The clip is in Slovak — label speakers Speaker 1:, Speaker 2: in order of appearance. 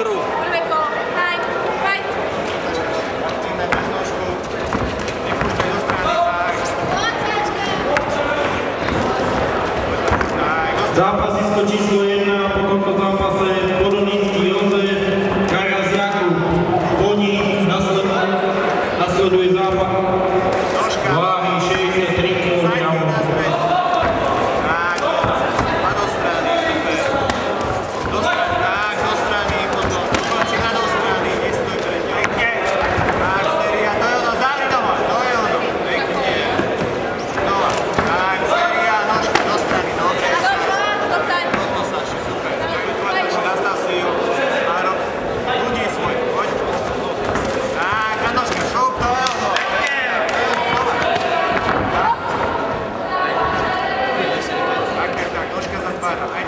Speaker 1: kruh.
Speaker 2: Prvé kolo. Time. Fight.
Speaker 3: Zápasisko číslo Para.